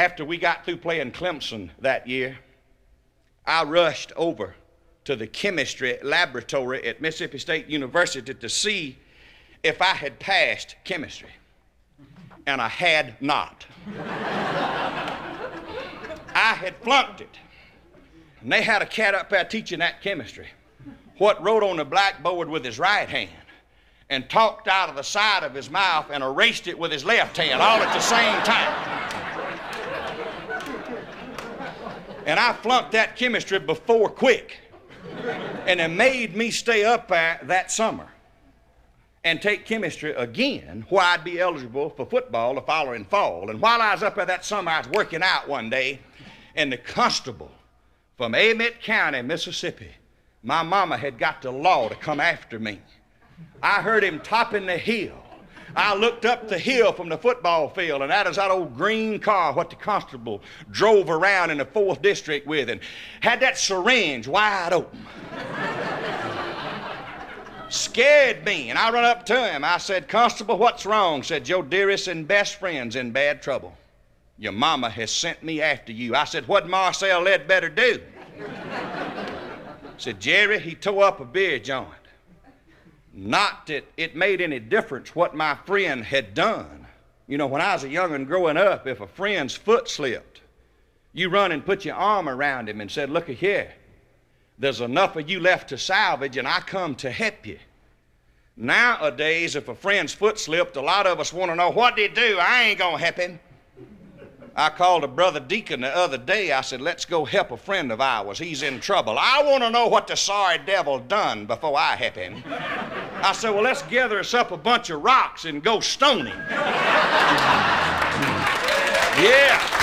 After we got through playing Clemson that year, I rushed over to the chemistry laboratory at Mississippi State University to see if I had passed chemistry. And I had not. I had flunked it. And they had a cat up there teaching that chemistry. What wrote on the blackboard with his right hand and talked out of the side of his mouth and erased it with his left hand all at the same time. And I flunked that chemistry before quick. And it made me stay up that summer and take chemistry again where I'd be eligible for football the following fall. And while I was up there that summer, I was working out one day, and the constable from Amite County, Mississippi, my mama had got the law to come after me. I heard him topping the hill. I looked up the hill from the football field, and that is that old green car what the constable drove around in the fourth district with, and had that syringe wide open. Scared me, and I run up to him. I said, Constable, what's wrong? Said, Your dearest and best friend's in bad trouble. Your mama has sent me after you. I said, What'd Marcel Ledbetter do? said, Jerry, he tore up a beer joint. Not that it made any difference what my friend had done. You know, when I was a young and growing up, if a friend's foot slipped, you run and put your arm around him and said, Look here, there's enough of you left to salvage, and I come to help you. Nowadays, if a friend's foot slipped, a lot of us want to know what did he do? I ain't gonna help him. I called a brother deacon the other day. I said, Let's go help a friend of ours. He's in trouble. I want to know what the sorry devil done before I help him. I said, Well, let's gather us up a bunch of rocks and go stone him. yeah.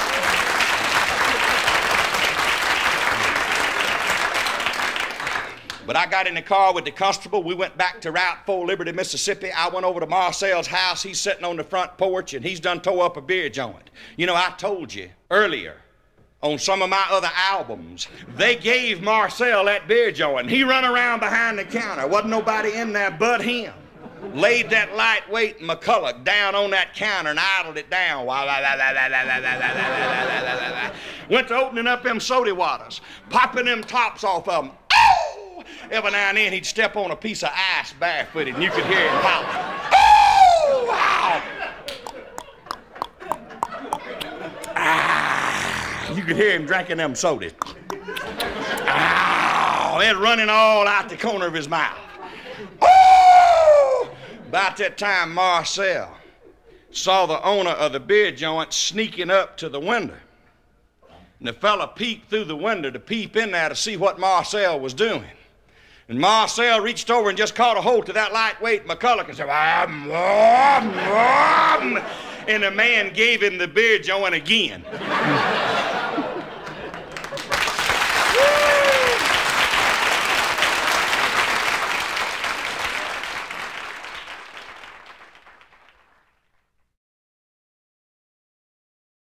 But I got in the car with the constable. We went back to Route 4, Liberty, Mississippi. I went over to Marcel's house. He's sitting on the front porch and he's done tore up a beer joint. You know, I told you earlier on some of my other albums, they gave Marcel that beer joint. He run around behind the counter. Wasn't nobody in there but him. Laid that lightweight McCulloch down on that counter and idled it down. Went to opening up them soda waters, popping them tops off of them. Every now and then he'd step on a piece of ice barefooted and you could hear him. Oh, wow! You could hear him drinking them sodas. Ah, they're running all out the corner of his mouth. Oh! About that time, Marcel saw the owner of the beer joint sneaking up to the window. And the fella peeped through the window to peep in there to see what Marcel was doing. And Marcel reached over and just caught a hold to that lightweight McCulloch and said, um, um, um, and the man gave him the beer joint again.